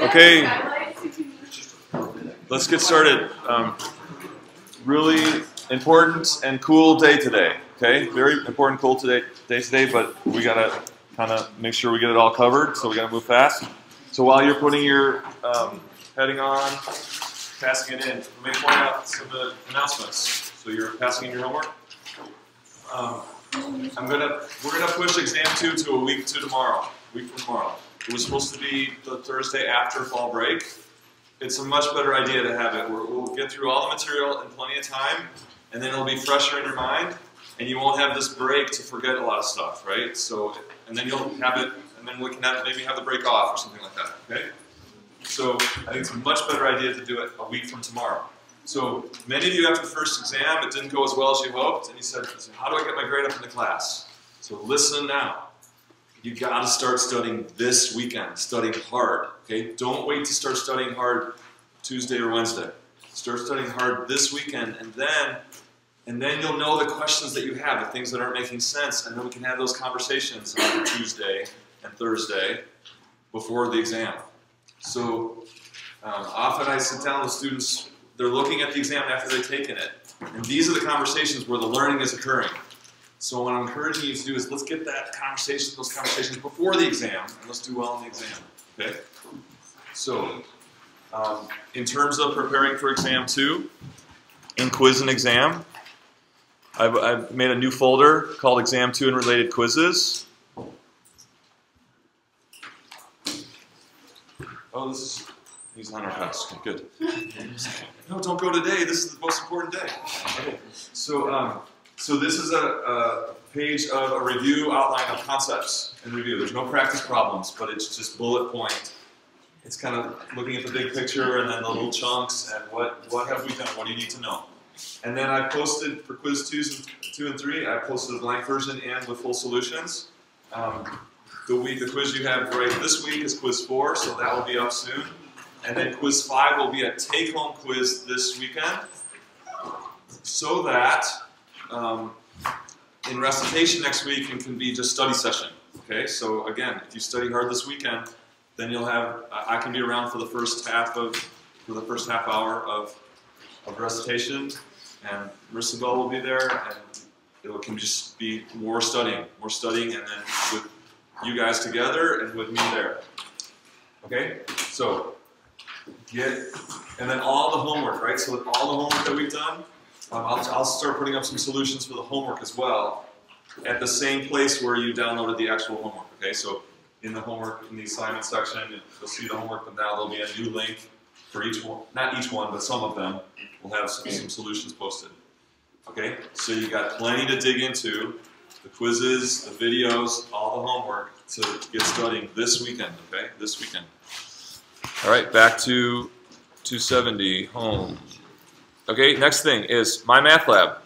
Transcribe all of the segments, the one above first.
Okay, let's get started. Um, really important and cool day today. Okay, very important, cool today, day today, but we gotta kind of make sure we get it all covered, so we gotta move fast. So while you're putting your um, heading on, passing it in, let me point out some of the announcements. So you're passing in your homework. Um, I'm gonna we're gonna push exam two to a week to tomorrow, week from tomorrow. It was supposed to be the Thursday after fall break. It's a much better idea to have it. We're, we'll get through all the material in plenty of time, and then it'll be fresher in your mind, and you won't have this break to forget a lot of stuff, right? So, and then you'll have it, and then we can have, maybe have the break off or something like that, okay? So I think it's a much better idea to do it a week from tomorrow. So many of you after the first exam, it didn't go as well as you hoped, and you said, how do I get my grade up in the class? So listen now. You got to start studying this weekend. Studying hard. Okay, don't wait to start studying hard Tuesday or Wednesday. Start studying hard this weekend, and then, and then you'll know the questions that you have, the things that aren't making sense, and then we can have those conversations on Tuesday and Thursday before the exam. So um, often I sit down with students. They're looking at the exam after they've taken it, and these are the conversations where the learning is occurring. So what I'm encouraging you to do is let's get that conversation, those conversations before the exam, and let's do well in the exam. Okay? So, um, in terms of preparing for exam two, in quiz and exam, I've, I've made a new folder called exam two and related quizzes. Oh, this is he's on our desk. Good. No, don't go today. This is the most important day. Okay. So. Um, so this is a, a, page of a review outline of concepts and review. There's no practice problems, but it's just bullet point. It's kind of looking at the big picture and then the little chunks and what, what have we done? What do you need to know? And then I posted for quiz twos two and three, I posted a blank version and with full solutions. Um, the week, the quiz you have right this week is quiz four, so that will be up soon. And then quiz five will be a take-home quiz this weekend, so that um, in recitation next week it can be just study session. Okay, so again, if you study hard this weekend, then you'll have I can be around for the first half of for the first half hour of of recitation, and Marissa will be there, and it can just be more studying, more studying, and then with you guys together and with me there. Okay, so get and then all the homework, right? So with all the homework that we've done um, I'll, I'll start putting up some solutions for the homework as well at the same place where you downloaded the actual homework. Okay, so in the homework, in the assignment section, you'll see the homework, but now there'll be a new link for each one, not each one, but some of them will have some, some solutions posted. Okay, so you got plenty to dig into, the quizzes, the videos, all the homework to get studying this weekend, okay, this weekend. All right, back to 270, home. Okay, next thing is My Math Lab.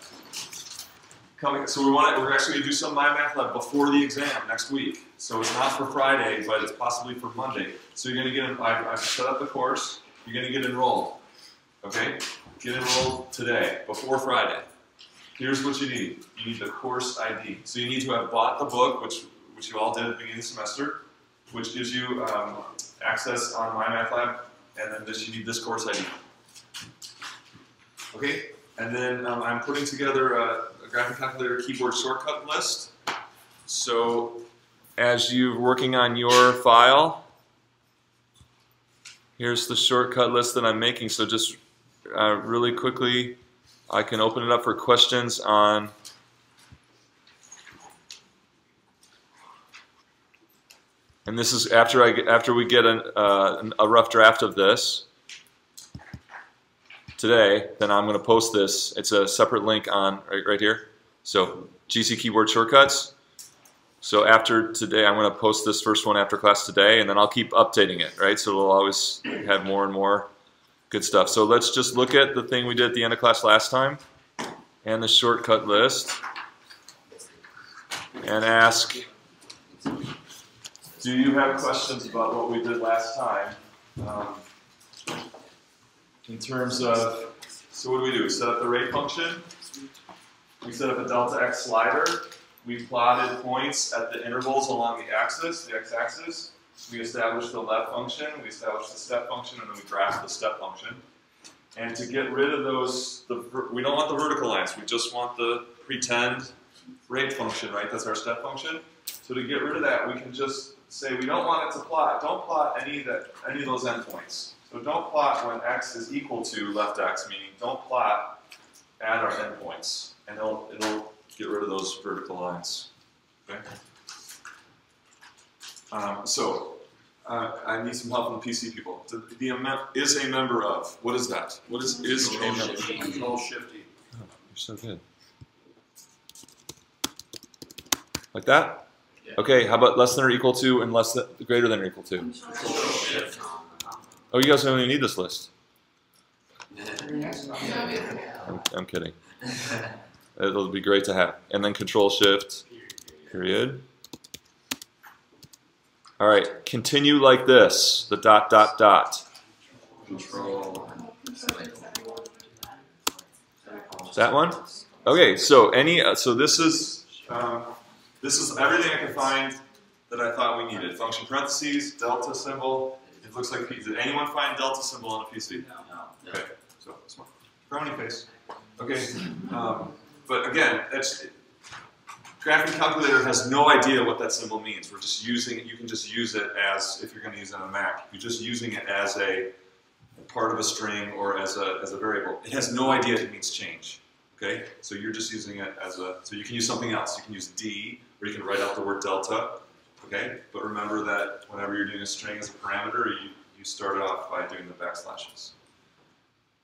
Coming, so we want to, we're actually going to do some My Math Lab before the exam next week. So it's not for Friday, but it's possibly for Monday. So you're going to get, I've, I've set up the course. You're going to get enrolled. Okay, get enrolled today before Friday. Here's what you need. You need the course ID. So you need to have bought the book, which which you all did at the beginning of the semester, which gives you um, access on My Math Lab, and then you need this course ID. Okay, and then um, I'm putting together a, a graphic calculator keyboard shortcut list. So as you're working on your file, here's the shortcut list that I'm making. So just uh, really quickly, I can open it up for questions on and this is after I get, after we get an, uh, a rough draft of this today, then I'm going to post this. It's a separate link on right, right here. So GC keyboard shortcuts. So after today, I'm going to post this first one after class today, and then I'll keep updating it, right? So we'll always have more and more good stuff. So let's just look at the thing we did at the end of class last time and the shortcut list. and ask, do you have questions about what we did last time? Um, in terms of, so what do we do? We set up the rate function. We set up a delta x slider. We plotted points at the intervals along the axis, the x-axis. We established the left function, we established the step function, and then we graphed the step function. And to get rid of those, the, we don't want the vertical lines, we just want the pretend rate function, right? That's our step function. So to get rid of that, we can just say we don't want it to plot. Don't plot any of, that, any of those endpoints. So don't plot when x is equal to left x, meaning don't plot at our endpoints. And it'll, it'll get rid of those vertical lines. Okay? Um, so, uh, I need some help from the PC people. The, the is a member of. What is that? What is is a member? Control shifty. Oh, you're so good. Like that? Yeah. Okay, how about less than or equal to and less than greater than or equal to? Oh, you guys don't even need this list. I'm, I'm kidding. It'll be great to have. And then control shift, period. All right, continue like this, the dot, dot, dot. Control. That one? Okay, so any, so this is, um, this is everything I could find that I thought we needed. Function parentheses, delta symbol. It looks like, did anyone find delta symbol on a PC? No. Okay, so smart. Frowny face. Okay, um, but again, that's graphing calculator has no idea what that symbol means. We're just using it. You can just use it as if you're going to use it on a Mac. You're just using it as a part of a string or as a as a variable. It has no idea it means change. Okay, so you're just using it as a. So you can use something else. You can use d, or you can write out the word delta. Okay, but remember that whenever you're doing a string as a parameter, you you start it off by doing the backslashes.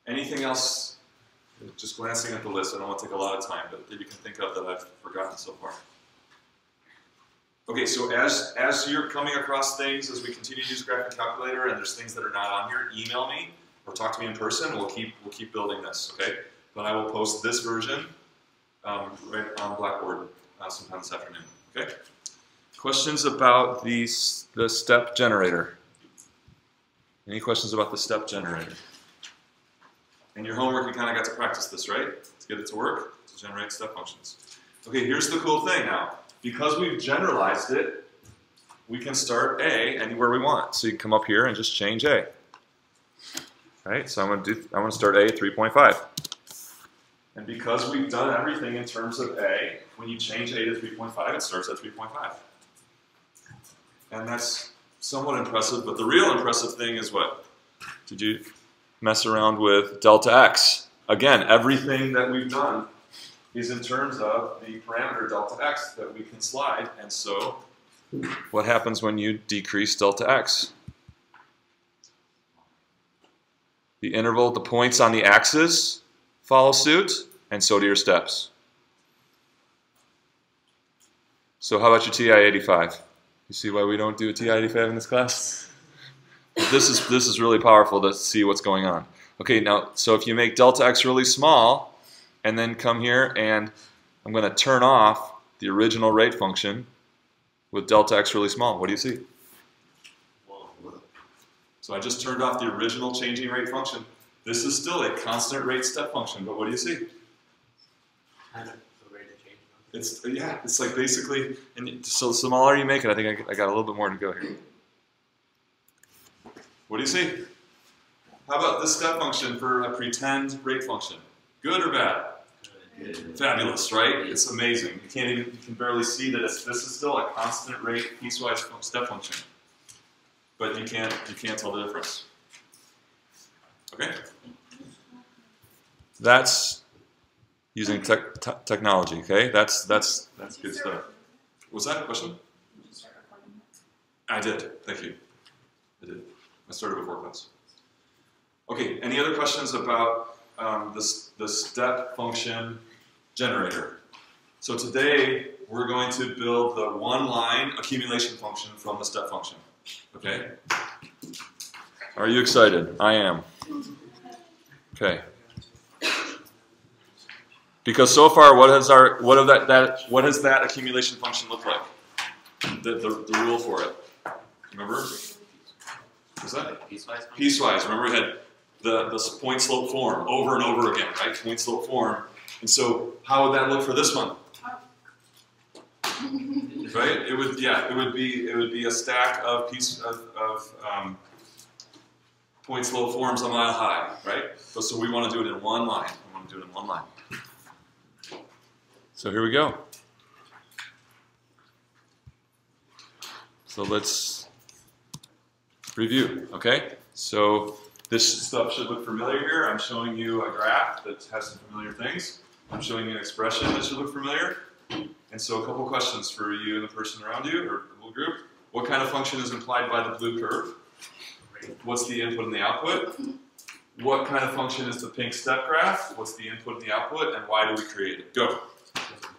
Anything else just glancing at the list, I don't want to take a lot of time, but that you can think of that I've forgotten so far. Okay, so as, as you're coming across things, as we continue to use Graphing Calculator, and there's things that are not on here, email me or talk to me in person. We'll keep we'll keep building this. Okay, but I will post this version um, right on Blackboard uh, sometime this afternoon. Okay. Questions about the the step generator? Any questions about the step generator? In your homework, you kind of got to practice this, right? To get it to work, to generate step functions. Okay, here's the cool thing now. Because we've generalized it, we can start A anywhere we want. So you come up here and just change A. Right, so I'm going to do, I'm to start A at 3.5. And because we've done everything in terms of A, when you change A to 3.5, it starts at 3.5. And that's somewhat impressive, but the real impressive thing is what? Did you mess around with delta x. Again, everything that we've done is in terms of the parameter delta x that we can slide. And so, what happens when you decrease delta x? The interval, the points on the axis follow suit, and so do your steps. So how about your TI-85? You see why we don't do a TI-85 in this class? This is this is really powerful to see what's going on. Okay, now so if you make delta x really small, and then come here and I'm going to turn off the original rate function with delta x really small. What do you see? So I just turned off the original changing rate function. This is still a constant rate step function, but what do you see? It's yeah, it's like basically, and so the smaller you make it, I think I, I got a little bit more to go here. What do you see? How about this step function for a pretend rate function? Good or bad? Good. Fabulous, right? It's amazing. You can't even, you can barely see that this is still a constant rate piecewise step function. But you can't, you can't tell the difference. Okay? That's using tech te- technology, okay? That's, that's, that's good stuff. Was that a question? I did, thank you. I did. I started before. Okay, any other questions about um, this, the step function generator? So today we're going to build the one line accumulation function from the step function. Okay? Are you excited? I am. Okay. Because so far, what has our what of that that what has that accumulation function look like? The, the, the rule for it. Remember? What's that? Piecewise. Piecewise. Remember, we had the the point slope form over and over again, right? Point slope form. And so, how would that look for this one? Right? It would yeah. It would be it would be a stack of piece of, of um, point slope forms a mile high, right? So, so we want to do it in one line. We want to do it in one line. So here we go. So let's review, okay? So this stuff should look familiar here. I'm showing you a graph that has some familiar things. I'm showing you an expression that should look familiar. And so a couple questions for you and the person around you, or the little group. What kind of function is implied by the blue curve? What's the input and the output? What kind of function is the pink step graph? What's the input and the output? And why do we create it? Go.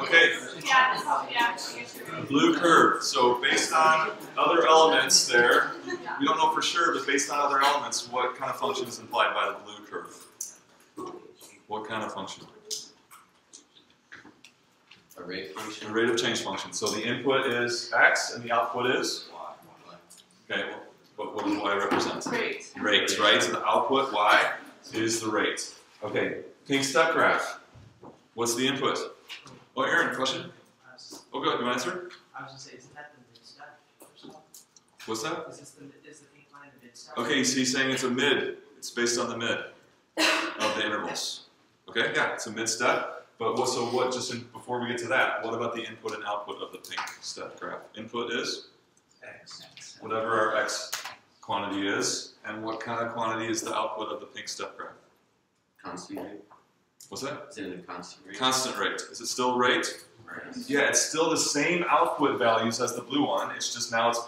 Okay. Blue curve. So based on other elements there, we don't know for sure, but based on other elements, what kind of function is implied by the blue curve? What kind of function? A rate The function. rate of change function. So the input is x and the output is? Y. Okay, well, what, what does y represent? Great. Rate, right? So the output y is the rate. Okay, pink step graph. What's the input? Oh, Aaron, question? Oh, good. You want to answer? I was gonna say, isn't that the mid step? What's that? Is this the, is the pink line the mid step? Okay, so he's saying it's a mid. It's based on the mid of the intervals. Okay, yeah, it's a mid step. But what, so what, just in, before we get to that, what about the input and output of the pink step graph? Input is X. whatever our x quantity is, and what kind of quantity is the output of the pink step graph? Constant rate. What's that? Is it a constant rate? Constant rate. Is it still rate? Right. Yeah, it's still the same output values as the blue one. It's just now it's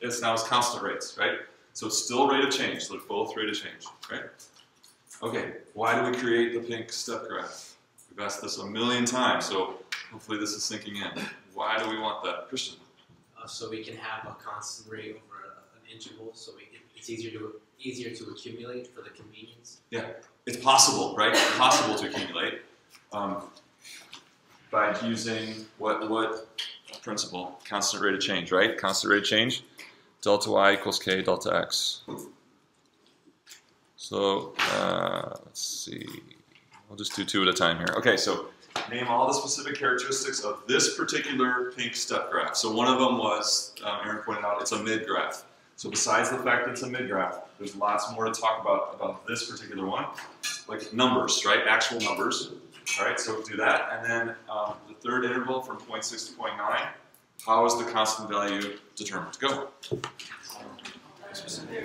it's now it's constant rates, right? So it's still rate of change. So They're both rate of change, right? Okay, why do we create the pink step graph? We've asked this a million times, so hopefully this is sinking in. Why do we want that, Christian? uh, so we can have a constant rate over an interval, so we can, it's easier to easier to accumulate for the convenience. Yeah, it's possible, right? It's possible to accumulate um, by using what what principle? Constant rate of change, right? Constant rate of change. Delta y equals k delta x. So uh, let's see. I'll just do two at a time here. Okay, so name all the specific characteristics of this particular pink step graph. So one of them was, um, Aaron pointed out, it's a mid graph. So besides the fact that it's a mid graph, there's lots more to talk about about this particular one, like numbers, right? Actual numbers. All right, so do that, and then um, the third interval from 0.6 to 0.9. How is the constant value determined? Go. Name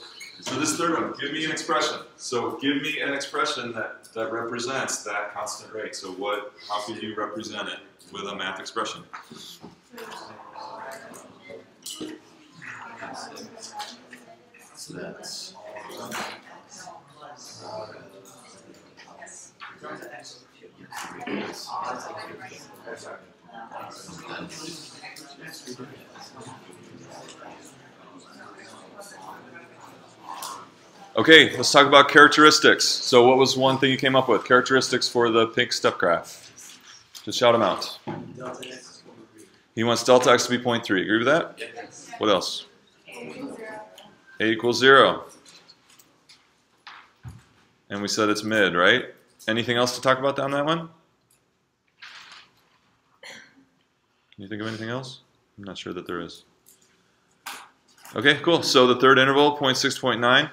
this third one, give me an expression. So give me an expression that, that represents that constant rate. So what, how could you represent it with a math expression? So that's. Uh, Okay, let's talk about characteristics. So what was one thing you came up with? Characteristics for the pink step graph. Just shout them out. Delta x is equal to three. He wants delta x to be 0.3. Agree with that? What else? A equals zero. And we said it's mid, right? Anything else to talk about on that one? Can you think of anything else? I'm not sure that there is. Okay, cool. So the third interval, 0.6, 0.9.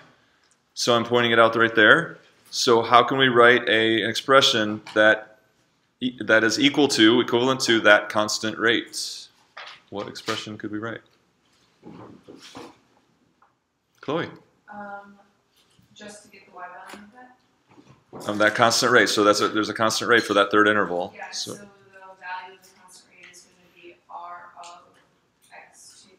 So I'm pointing it out right there. So how can we write a, an expression that e- that is equal to, equivalent to that constant rate? What expression could we write? Chloe. Um, just to get the y value of that? Of that constant rate. So that's a, there's a constant rate for that third interval. Yeah, so So the value of the constant rate is gonna be r of x two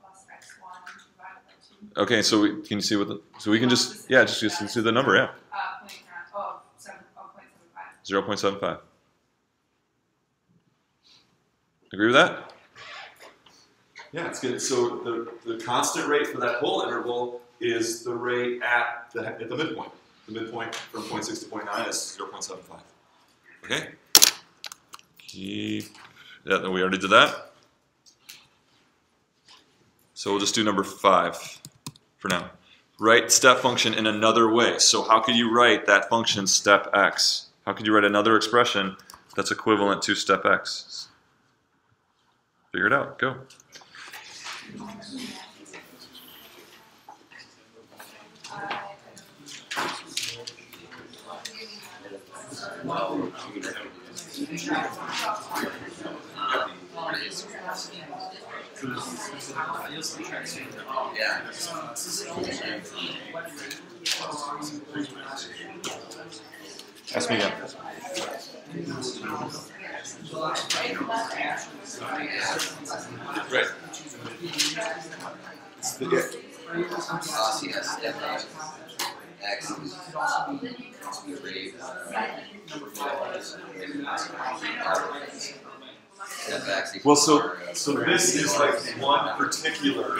plus x one divided by two. Okay, so we, can you see what the so we can just yeah just just see the number yeah Uh, point nine, seven, point seven five. zero point seven five. Agree with that? Yeah, it's good. So the, the constant rate for that whole interval is the rate at the at the midpoint. The midpoint from 0.6 to 0.9 is 0.75. Okay. Keep. Yeah, we already did that. So we'll just do number five for now. Write step function in another way. So how could you write that function step x? How could you write another expression that's equivalent to step x? Figure it out. Go. You can Yeah. Ask me again. Right. Step X Well, so so this is like one particular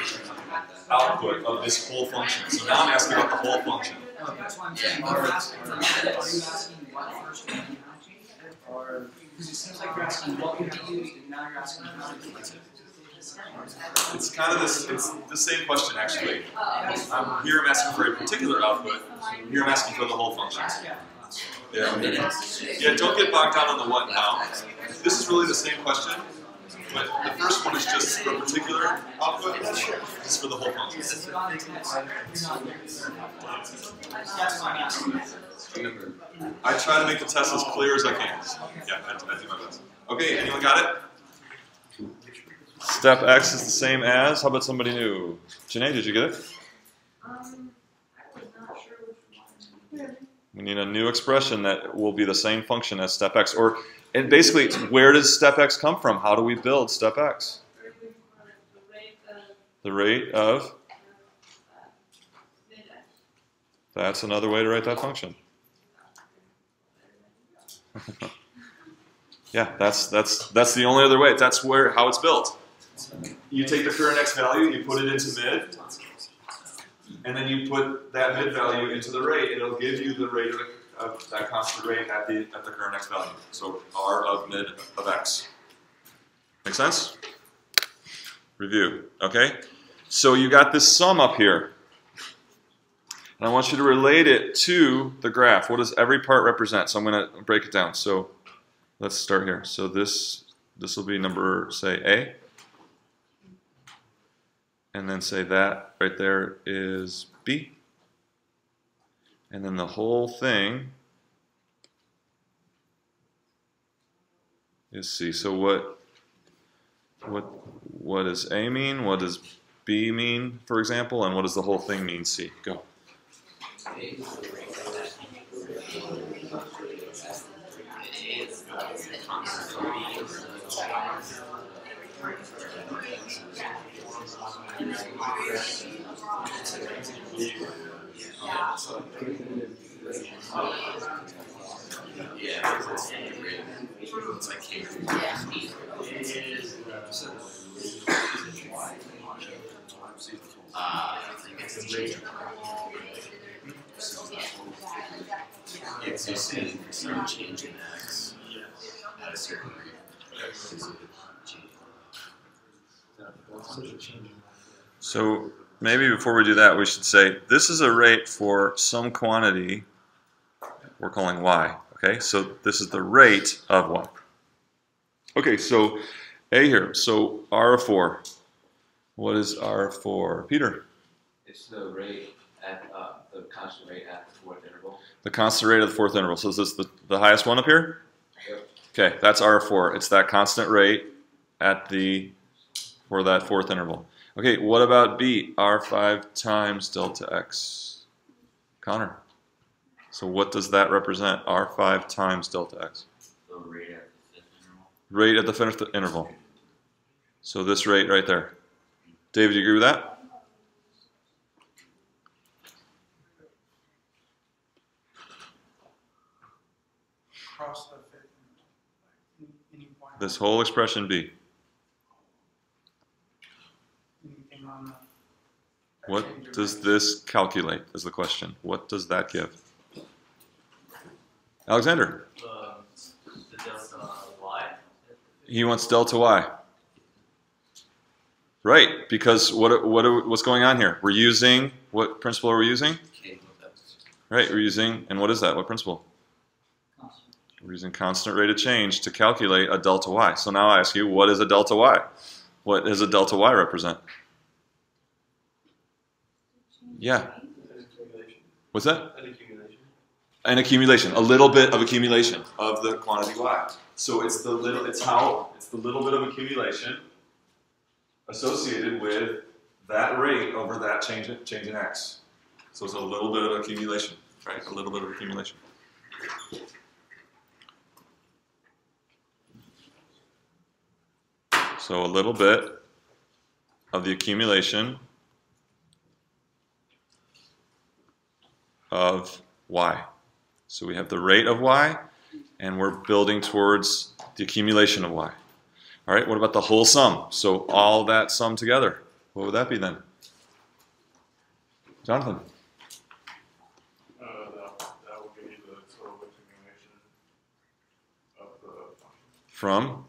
output of this whole function. So now I'm asking about the whole function. That's why I'm Yeah, saying, are you it's- asking what first and how to? Or, because it seems like you're asking what would be used, and now you're asking how to do it. It's kind of this. It's the same question actually. I'm here. I'm asking for a particular output. Here I'm asking for the whole function. Yeah. Yeah. Don't get bogged down on the what now. This is really the same question, but the first one is just for a particular output. This is for the whole function. You're not, that's why I'm. Remember, I try to make the test as clear as I can. Yeah, I, I do my best. Okay, anyone got it? Step X is the same as. How about somebody new? Janae, did you get it? Um, I was not sure which one. We need a new expression that will be the same function as step X. Or, and basically, where does step X come from? How do we build step X? The rate of. That's another way to write that function. yeah, that's that's that's the only other way. That's where how it's built. You take the current x value, you put it into mid, and then you put that mid value into the rate, it'll give you the rate of, of that constant rate at the at the current x value. So r of mid of x. Make sense? Review. Okay. So you got this sum up here. And I want you to relate it to the graph. What does every part represent? So I'm going to break it down. So let's start here. So this this will be number say A. And then say that right there is B. And then the whole thing is C. So what what what does A mean? What does B mean, for example? And what does the whole thing mean, C? Go. A is the rate that A is the constant. B is Yeah, it's great. It's like came from Uh, I think it's a rate. It's you see some change in X at a certain rate. Is it change? So maybe before we do that, we should say this is a rate for some quantity we're calling y. Okay, so this is the rate of y. Okay, so A here. So R of 4. What is R of 4? Peter, It's the rate at, uh, the constant rate at the fourth interval. the constant rate of the fourth interval. So is this the, the highest one up here? Yep. Okay, that's R of 4. It's that constant rate at the, for that fourth interval. Okay, what about B? R5 times delta x. Connor. So what does that represent? R5 times delta x. The rate at the fifth interval. Rate at the fifth interval. So this rate right there. David, do you agree with that? Cross the fit. Any- Any point. This whole expression B. Anything on the. What does this calculate is the question. What does that give? Alexander, he wants delta y. Right, because what, what, what's going on here? We're using, what principle are we using? Right, we're using, and what is that? What principle? We're using constant rate of change to calculate a delta y. So now I ask you, what is a delta y? What does a delta y represent? Yeah. What's that? An accumulation. An accumulation, a little bit of accumulation of the quantity y. So it's the little, it's how, it's the little bit of accumulation associated with that rate over that change in, change in x. So it's a little bit of accumulation, right? A little bit of accumulation. So a little bit of the accumulation of y. So we have the rate of y, and we're building towards the accumulation of y. All right, what about the whole sum? So all that sum together, what would that be then? Jonathan? Uh, that, that will give you the total accumulation of the function. From?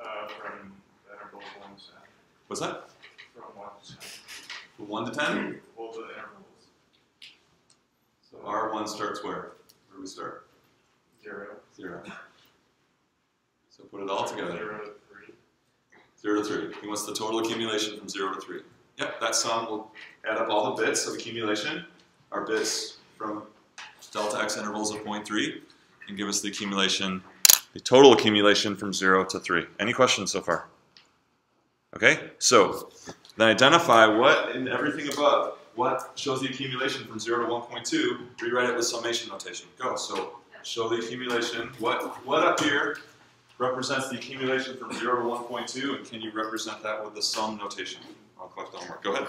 Uh, from the interval one to ten, What's that? from one to ten. From 1 to 10? All the intervals. So R1 starts where? Where do we start? Zero. 0. So put it all together. Zero to three. 0 to 3. He wants the total accumulation from 0 to 3. Yep, that sum will add up all the bits of accumulation, our bits from delta x intervals of 0.3, and give us the accumulation, the total accumulation from 0 to 3. Any questions so far? Okay, so then identify what in everything above, what shows the accumulation from 0 to 1.2, rewrite it with summation notation. Go, so show the accumulation. What, what up here represents the accumulation from 0 to 1.2, and can you represent that with the sum notation? I'll collect the homework. Go ahead.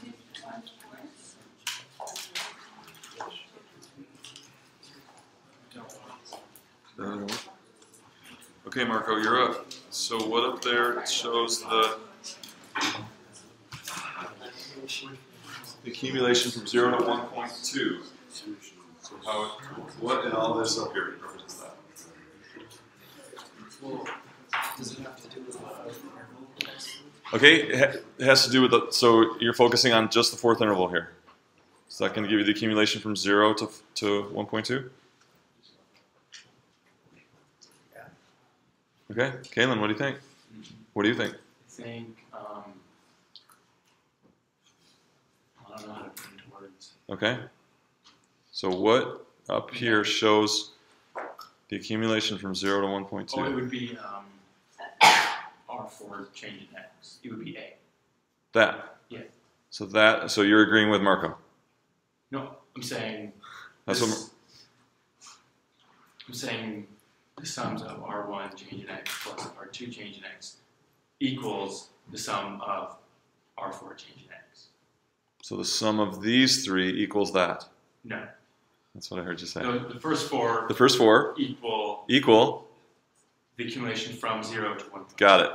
Okay, Marco, you're up. So what up there shows the accumulation from zero to one point two. So how, what in all this up here represents that? Okay, it has to do with the, so you're focusing on just the fourth interval here. Is that going to give you the accumulation from zero to, to 1.2? Okay, Kalen, what do you think? What do you think? I think, um, I don't know how to put into words. Okay. So what up here shows the accumulation from zero to 1.2? Oh, it would be, um, R four change in X. It would be A. That. Yeah. So that. So you're agreeing with Marco. No, I'm saying. That's this- what. I'm saying the sums of R one change in X plus R two change in X equals the sum of R four change in X. So the sum of these three equals that. No, That's what I heard you say. the, the first four The first four equal equal. the accumulation from zero to one. Got it.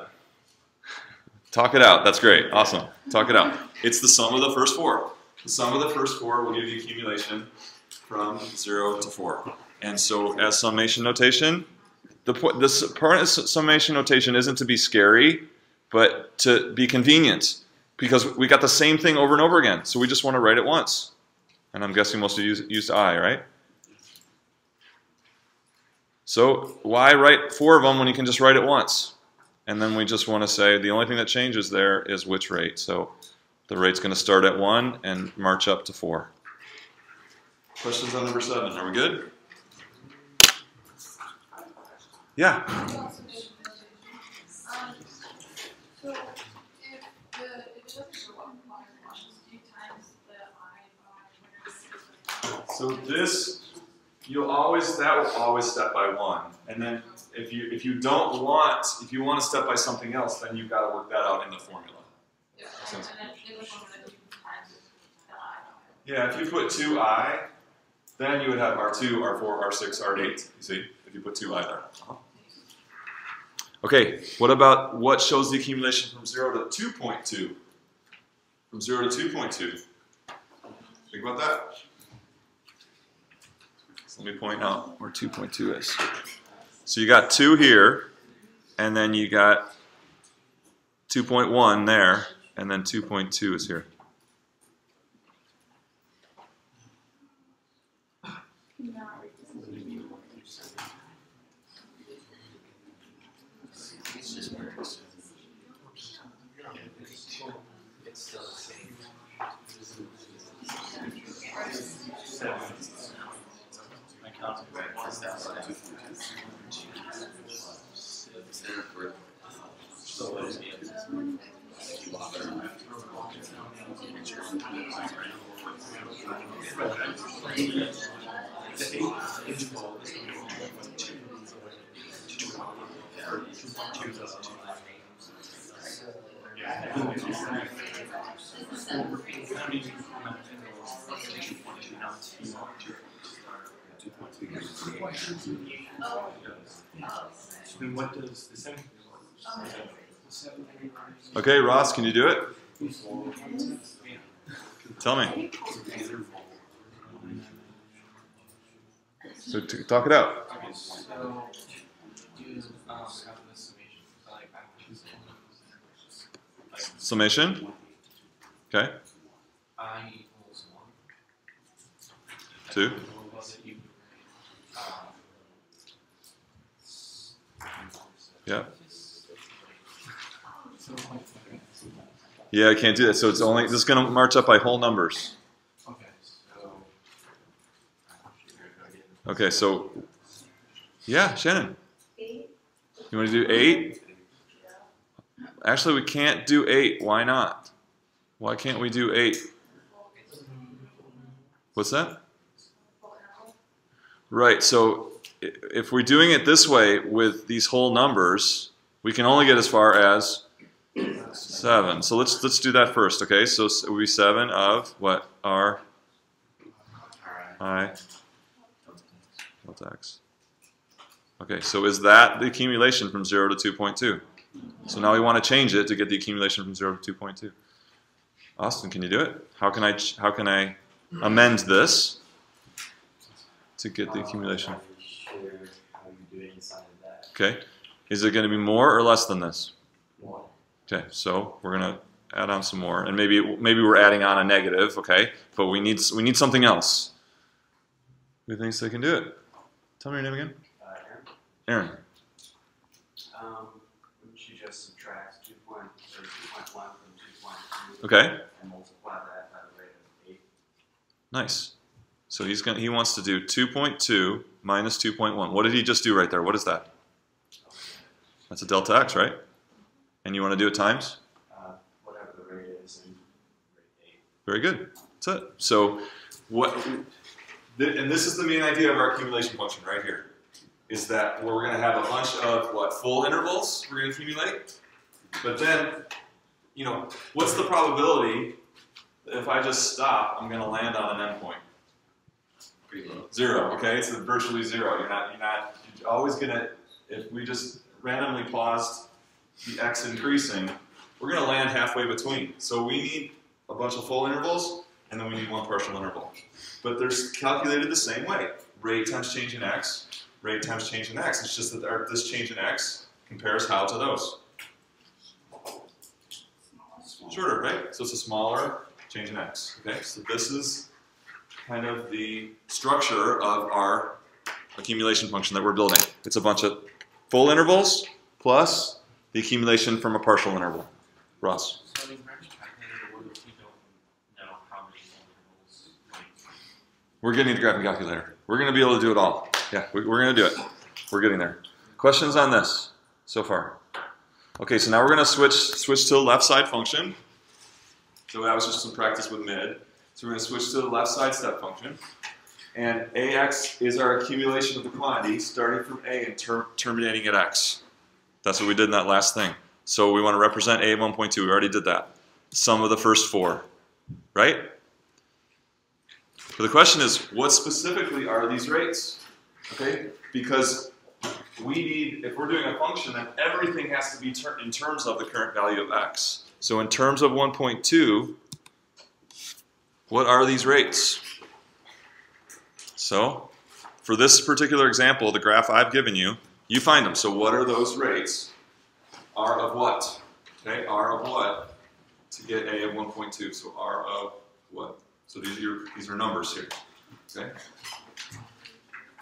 Talk it out. That's great. Awesome. Talk it out. It's the sum of the first four. The sum of the first four will give you the accumulation from zero to four. And so, as summation notation, the of summation notation isn't to be scary, but to be convenient, because we got the same thing over and over again. So we just want to write it once. And I'm guessing most of you used, used I, right? So why write four of them when you can just write it once? And then we just want to say the only thing that changes there is which rate. So the rate's going to start at one and march up to four. Questions on number seven? Are we good? Yeah. Um, so if the, if it doesn't show up in line one, do you times the I by whatever six So this, you'll always that will always step by one, and then if you if you don't want if you want to step by something else, then you've got to work that out in the formula. Yeah. Yeah, if you put two i, then you would have r two, r four, r six, r eight. You see, if you put two i there. Uh-huh. Okay, what about what shows the accumulation from zero to two point two? From zero to two point two. Think about that. So let me point out where 2.2 is. So you got 2 here, and then you got 2.1 there, and then 2.2 is here. It's still the same. Seven. My count is one step. So what is it? The eighth interval is going to be one point two. Or two point two doesn't do that. Yeah. I think it's just like- Well, we're counting amount of intervals, two point two, not two point two. So then what does the seventh interval? Okay, Ross, can you do it? Tell me. So talk it out. Um summation. Okay. I equals one. Two. Yeah. So like, Yeah, I can't do that. So it's only this is going to march up by whole numbers. okay, so. Okay, so yeah, Shannon. Eight? You want to do eight? Actually, we can't do eight. Why not? Why can't we do eight? What's that? Right. So if we're doing it this way with these whole numbers, we can only get as far as seven. So let's let's do that first. Okay. So it would be seven of what r i delta x. Okay, so is that the accumulation from 0 to 2.2? So now we want to change it to get the accumulation from 0 to 2.2. Austin, can you do it? How can I how can I amend this to get the accumulation? I'm not really sure how you do it inside of that. Okay, is it going to be more or less than this? One. Okay, so we're gonna add on some more, and maybe maybe we're adding on a negative. Okay, but we need we need something else. Who thinks they can do it? Tell me your name again. Uh, Aaron, Aaron. um, wouldn't you just subtract two point, or two point one from two point two? Okay, And multiply that by the rate of eight? nice. So he's gonna he wants to do 2.2 minus 2.1. What did he just do right there? What is that? That's a delta x, right? And you want to do it times? Uh, whatever the rate is in rate eight. Very good. That's it. So what? th- And this is the main idea of our accumulation function right here. Is that we're going to have a bunch of what full intervals we're going to accumulate, but then, you know, what's the probability that if I just stop, I'm going to land on an endpoint? Zero. Okay, it's virtually zero. You're not. You're not. You're always going to. If we just randomly paused the x increasing, we're going to land halfway between. So we need a bunch of full intervals, and then we need one partial interval. But they're calculated the same way. Rate times change in x, rate times change in x. It's just that our, this change in x compares how to those. Shorter, right? So it's a smaller change in x. Okay, so this is kind of the structure of our accumulation function that we're building. It's a bunch of full intervals plus the accumulation from a partial interval. Ross. So in branch calculator, what if you know how many intervals? Like, We're getting the graphing calculator. We're going to be able to do it all. Yeah, we- we're going to do it. We're getting there. Questions on this so far? Okay, so now we're going to switch switch to the left side function. So that was just some practice with mid. So we're going to switch to the left side step function. And ax is our accumulation of the quantity starting from a and ter- terminating at x. That's what we did in that last thing. So we want to represent a 1.2. We already did that. Sum of the first four, right? But the question is, what specifically are these rates? Okay, because we need, if we're doing a function, then everything has to be ter- in terms of the current value of x. So in terms of 1.2, what are these rates? So for this particular example, the graph I've given you, you find them. So what are those rates? R of what? Okay, R of what? To get A of 1.2. So R of what? So these are your, these are numbers here. Okay.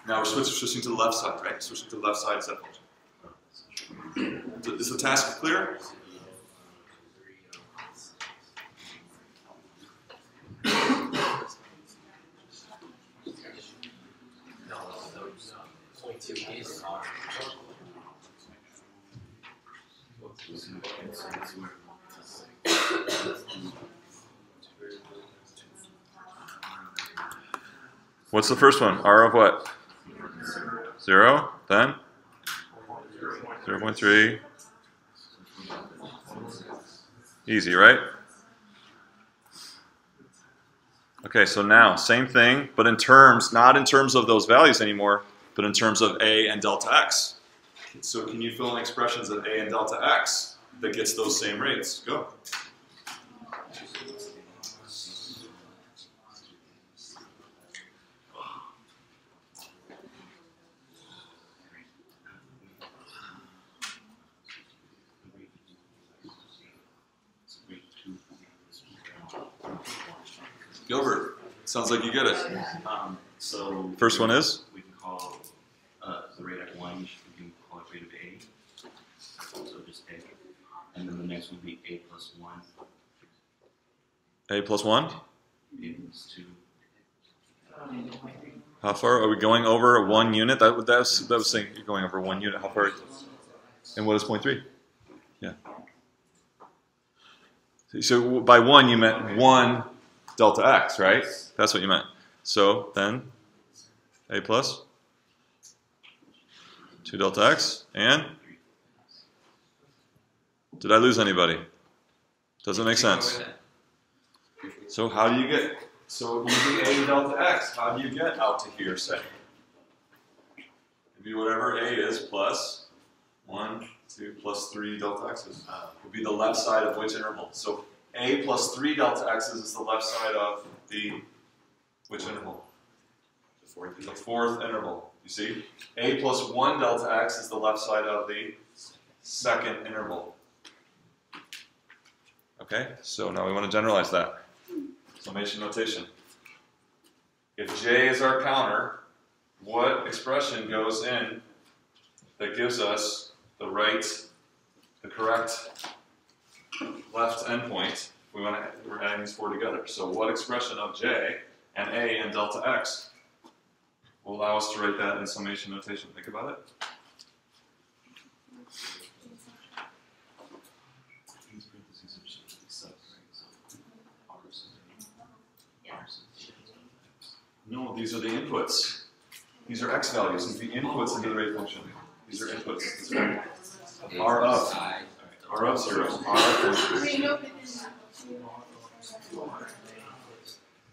Now we're switching, switching to the left side, right? Switching to the left side step function. Is the task clear? No, no, no, point two is R. What's the first one? R of what? Zero. Then? 0.3. Easy, right? Okay, so now, same thing, but in terms, not in terms of those values anymore, but in terms of A and delta X. So can you fill in expressions of A and delta X that gets those same rates? Go. Gilbert, sounds like you get it. Um, so. First one is? We can call, uh, the rate at one, we can call it rate of A. So just A. And then the next would be A plus one, A plus 1? A plus two. How far are we going over one unit? That, that, was, that was saying you're going over one unit. How far? And what is point three? Yeah. So by one, you meant one delta x, right? That's what you meant. So then, a plus 2 delta x, and? Did I lose anybody? Doesn't make sense. So how do you get, so using a delta x, how do you get out to here, say? would be whatever A is plus one, two, plus three delta x's. Uh, Would be the left side of which interval? So A plus three delta x's is the left side of the which interval? the fourth. The fourth interval. You see? A plus one delta x is the left side of the second interval. Okay, so now we want to generalize that. Summation notation. If j is our counter, what expression goes in that gives us the right, the correct left endpoint? We want to, we're adding these four together. So what expression of j and a and delta x will allow us to write that in summation notation? Think about it. These parentheses are supposed to be subs, right? So R's is A, Yeah. R's is J, X. No, these are the inputs. These are x values. These are the inputs into the rate function. These are inputs. These are A R of. I. R of zero. R of one. Wait, no, but then.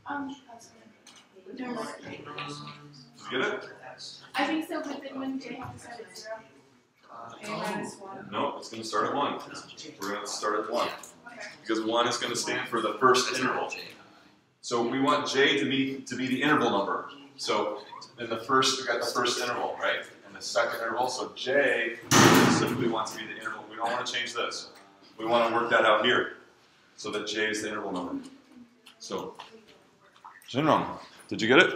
Um. Did you get it? I think so, but then when J has to start at zero, A minus one. No, it's going to start at one. We're going to start at one Okay. because one is going to stand for the first interval. So we want j to be to be the interval number. So in the first, we got the first interval, right? And the second interval. So j simply wants to be the interval. We don't want to change this. We want to work that out here, so that j is the interval number. So, Jinrong, did you get it?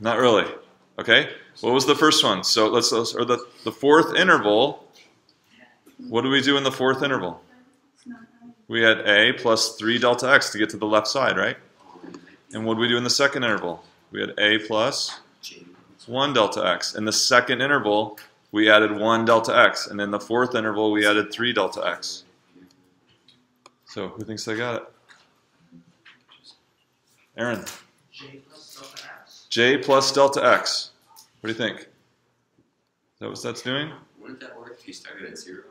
Not really. Okay. What was the first one? So let's, let's or the the fourth interval. What do we do in the fourth interval? We had a plus 3 delta x to get to the left side, right? And what do we do in the second interval? We had a plus 1 delta x. In the second interval, we added 1 delta x. And in the fourth interval, we added 3 delta x. So who thinks they got it? Aaron. J plus delta x. j plus delta x. What do you think? Is that what that's doing? Wouldn't that work if you started at zero?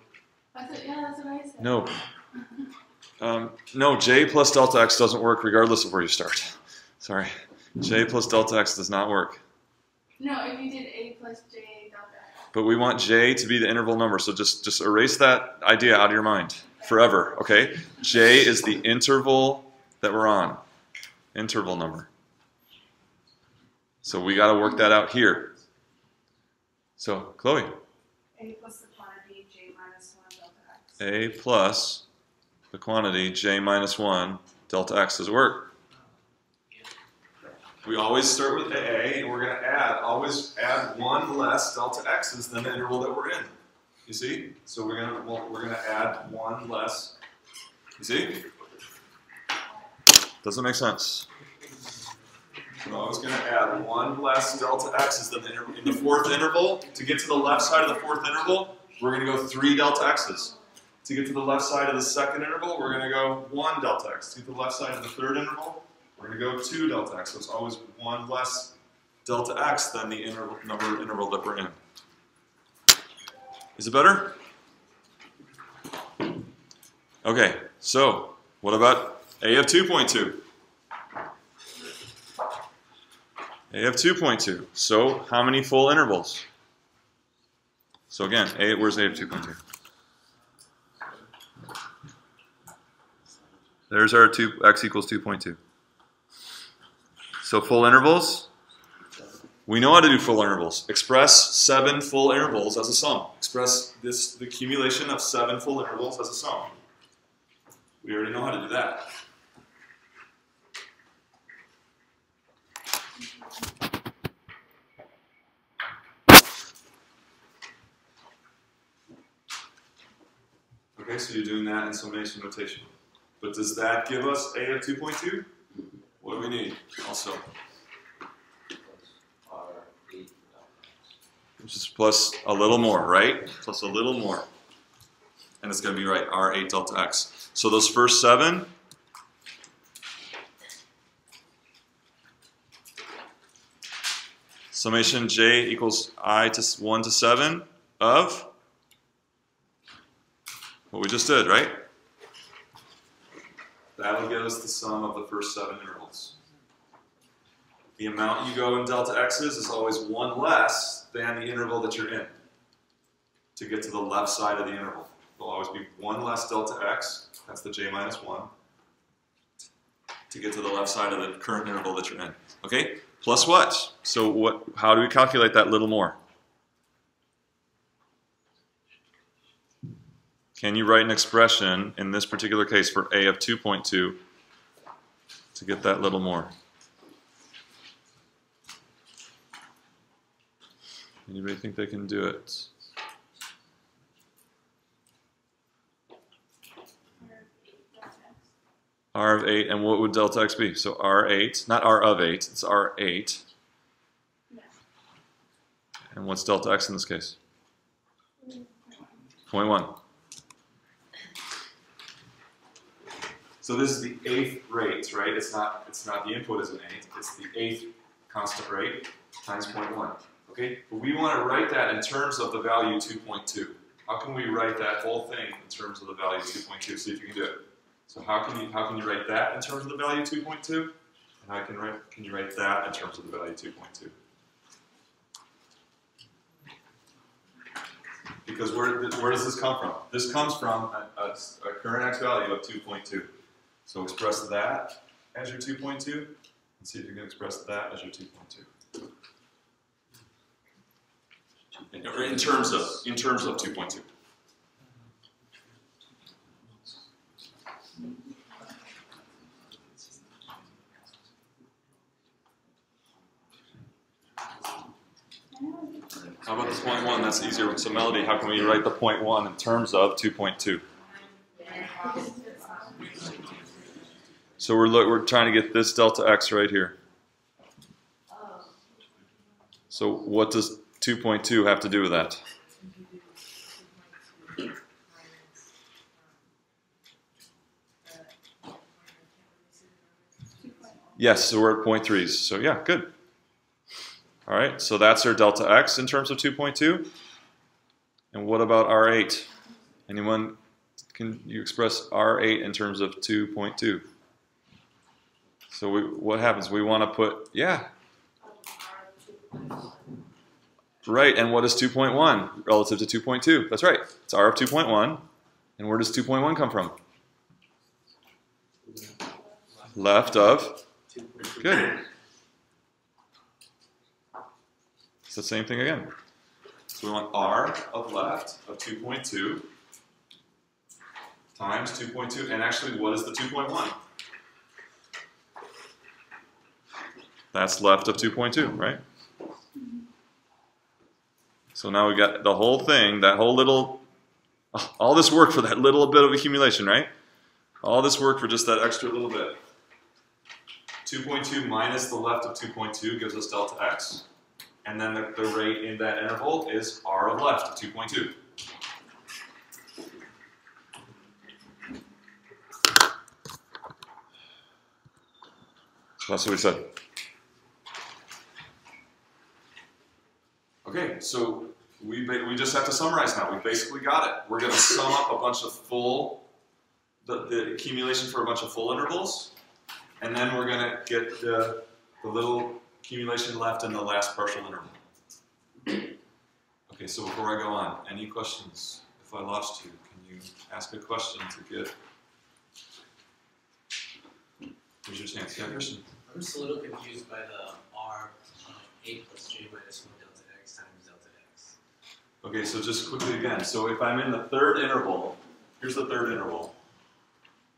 That's it, yeah, that's what I said. No. Um, no, j plus delta x doesn't work regardless of where you start. Sorry. j plus delta x does not work. No, if you did A plus J delta X. But we want j to be the interval number, so just, just erase that idea out of your mind forever, okay? j is the interval that we're on. Interval number. So we got to work that out here. So, Chloe, A plus the quantity J minus one delta X. a plus the quantity j minus 1 delta x does work. We always start with the a, and we're going to add, always add one less delta x's than the interval that we're in. You see? So we're going to we're going to add one less. You see? Doesn't make sense. We're always going to add one less delta x's than the. In the fourth interval, to get to the left side of the fourth interval, we're going to go three delta x's. To get to the left side of the second interval, we're going to go 1 delta x. To get to the left side of the third interval, we're going to go 2 delta x. So it's always 1 less delta x than the interval, number interval that we're in. Is it better? Okay, so what about a of 2.2? a of 2.2. So how many full intervals? So again, a, where's a of 2.2? There's our two x equals 2.2. So full intervals. We know how to do full intervals. Express seven full intervals as a sum. Express this the accumulation of seven full intervals as a sum. We already know how to do that. Okay, so you're doing that in summation notation. But does that give us a of 2.2? What do we need also? R eight. Which is plus a little more, right? Plus a little more. And it's going to be right, R8 delta X. So those first seven, summation J equals I to 1 to 7 of what we just did, right? That'll give us the sum of the first seven intervals. the amount you go in delta x's is always one less than the interval that you're in. To get to the left side of the interval, there'll always be one less delta x. That's the j minus one. To get to the left side of the current interval that you're in. Okay. Plus what? So what? How do we calculate that little more? Can you write an expression in this particular case for a of 2.2 to get that little more? Anybody think they can do it? R of 8, and what would delta x be? So R8, not R of 8, it's R8. And what's delta x in this case? 0.1. So this is the eighth rate, right? It's not it's not the input is an eighth, it's the eighth constant rate times 0.1. Okay? But we want to write that in terms of the value 2.2. How can we write that whole thing in terms of the value 2.2? See if you can do it. So how can you how can you write that in terms of the value 2.2? And how can write can you write that in terms of the value 2.2? Because where, where does this come from? This comes from a, a, a current x value of 2.2. So express that as your 2.2, and see if you can express that as your 2.2. In, or in terms of in terms of 2.2. How about this point one? That's easier. So Melody, how can we write the point one in terms of 2.2? So we're look, we're trying to get this delta x right here. So what does 2.2 have to do with that? Yes, so we're at point threes. So yeah, good. All right, so that's our delta x in terms of 2.2. And what about R8? Anyone, can you express R8 in terms of 2.2? So we, what happens? We want to put, yeah. Right, and what is 2.1 relative to 2.2? That's right, it's R of 2.1. And where does 2.1 come from? Left of. Good. It's the same thing again. So we want R of left of 2.2 times 2.2. And actually, what is the 2.1? That's left of 2.2, right? So now we got the whole thing, that whole little, all this work for that little bit of accumulation, right? All this work for just that extra little bit. 2.2 minus the left of 2.2 gives us delta x. And then the, the rate in that interval is r of left of 2.2. So that's what we said. Okay, so we, we just have to summarize now. We basically got it. We're going to sum up a bunch of full, the, the accumulation for a bunch of full intervals, and then we're going to get the, the little accumulation left in the last partial interval. Okay, so before I go on, any questions? If I lost you, can you ask a question to get? Here's your chance. Yeah, Christian. I'm just a little confused by the R uh, of 8 plus j minus 1 delta x times delta x. Okay, so just quickly again. So if I'm in the third interval, here's the third interval.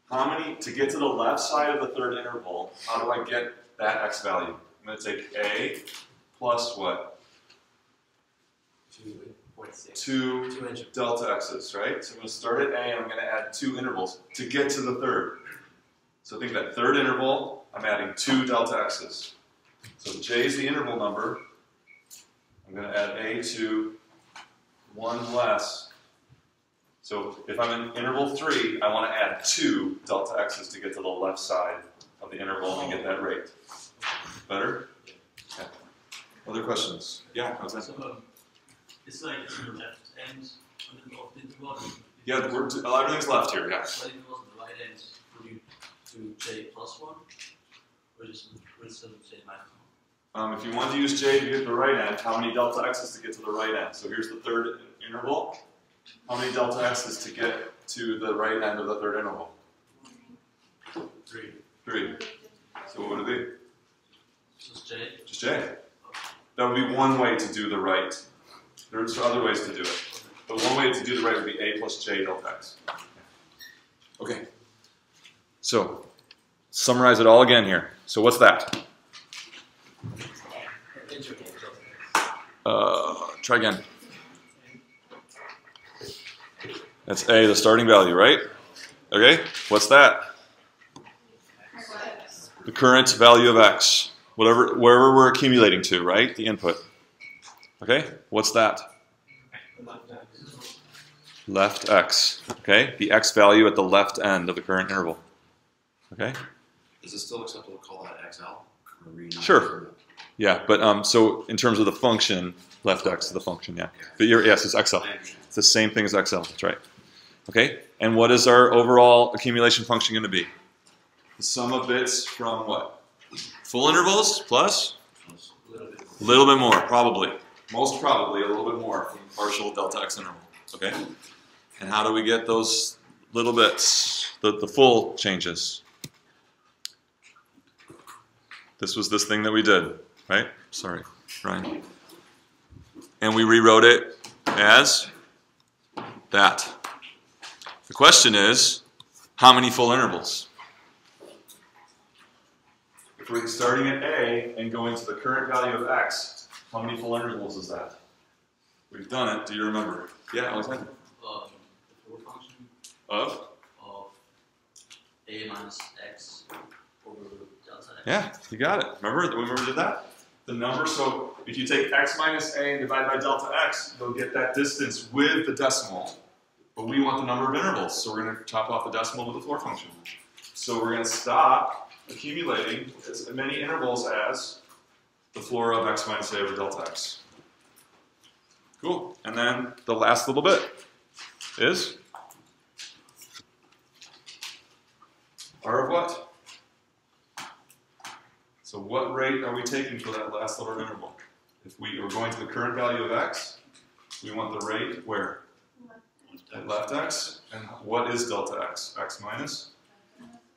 How many, to get to the left side of the third interval, how do I get that x value? I'm going to take a plus what? 2.6. 2 2 inch. delta x's, right? So I'm going to start at a and I'm going to add two intervals to get to the third. So think that third interval, I'm adding two delta x's. So j is the interval number. I'm going to add a to one less. So if I'm in interval three, I want to add two delta x's to get to the left side of the interval and get that rate. Better? Okay. Other questions? Yeah, how's that? So, um, it's like the left end of the interval. Yeah, we're, uh, everything's left here, yeah. But it was the right end, would you do j plus one? Or just, or still j minus Um, if you want to use j to get to the right end, how many delta x's to get to the right end? So here's the third interval. How many delta x's to get to the right end of the third interval? Three. Three. So what would it be? Just J. Just j. That would be one way to do the right. There's other ways to do it. But one way to do the right would be a plus j delta x. Okay. So, summarize it all again here. So what's that? Interval. Uh, try again. That's a, the starting value, right? Okay, what's that? The current value of x, whatever, wherever we're accumulating to, right? The input. Okay, what's that? Left x. Okay, the x value at the left end of the current interval. Okay, Is it still acceptable to call that XL? Sure. Yeah, but um, so in terms of the function, left x is the function, yeah. But you're, yes, it's xl. It's the same thing as XL, that's right. Okay, and what is our overall accumulation function going to be? The sum of bits from what? Full intervals plus? A little bit. A little bit more, probably. Most probably a little bit more from partial delta x interval. Okay? And how do we get those little bits, the, the full changes? This was this thing that we did, right? Sorry, Ryan. And we rewrote it as that. The question is, how many full intervals? If we're starting at A and going to the current value of X, how many full intervals is that? We've done it. Do you remember? Yeah, Alexander. Um, the function Of? of a minus x over delta x. Yeah, you got it. Remember? Remember we did that? The number, so if you take x minus a and divide by delta x, you'll get that distance with the decimal. But we want the number of intervals, so we're going to chop off the decimal with the floor function. So we're going to stop accumulating as many intervals as the floor of x minus a over delta x. Cool. And then the last little bit is r of what? So what rate are we taking for that last little interval? If we are going to the current value of x, we want the rate where? At left x. And what is delta x? x minus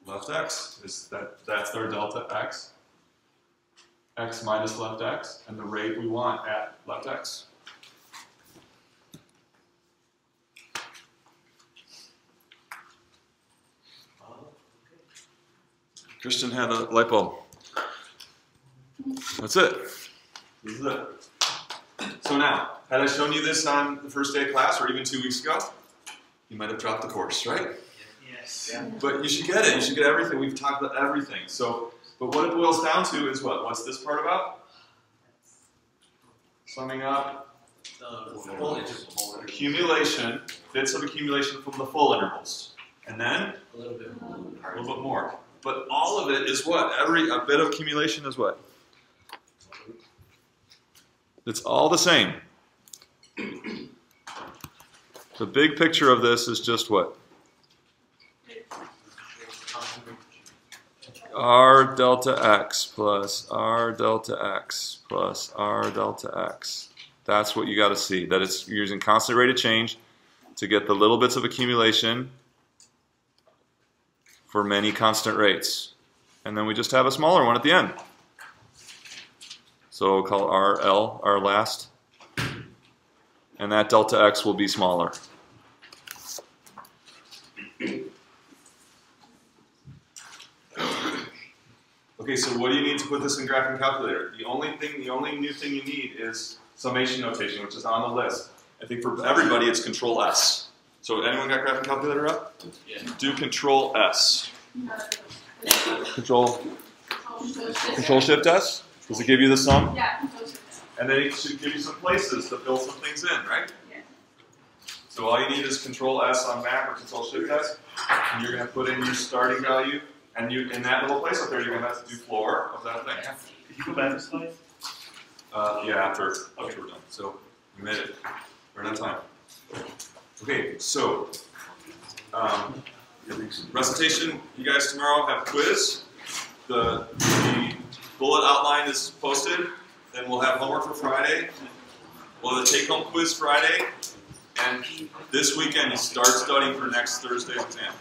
left x. Is that that's their delta x. x minus left x, and the rate we want at left x. Kristen had a light bulb. That's it. This is it. So now, had I shown you this on the first day of class or even two weeks ago, you might have dropped the course, right? Yes. Yeah. But you should get it. You should get everything. We've talked about everything. So, but what it boils down to is what? What's this part about? Summing up The full interval. accumulation, bits of accumulation from the full intervals, and then A little bit more. a little bit more. But all of it is what? Every a bit of accumulation is what? It's all the same. The big picture of this is just what? R delta x plus R delta x plus R delta x. That's what you got to see. That it's using constant rate of change to get the little bits of accumulation for many constant rates. And then we just have a smaller one at the end. So we'll call RL our last. And that delta x will be smaller. Okay, so what do you need to put this in graphing calculator? The only thing, the only new thing you need is summation notation, which is on the list. I think for everybody it's control S. So anyone got graphing calculator up? Yeah. Do control S. Control Control Shift S? Does it give you the sum? Yeah, And then it should give you some places to fill some things in, right? Yeah. So all you need is Control S on Mac or Control Shift S, and you're gonna put in your starting value, and you in that little place up there, you're gonna have to do floor of that thing. If you go back a slide. Uh, yeah, after after we're done. So we made it. We're out of time. Okay, so um, recitation. You guys tomorrow have quiz. The the bullet outline is posted. Then we'll have homework for Friday. We'll have a take-home quiz Friday. And this weekend, start studying for next Thursday's exam.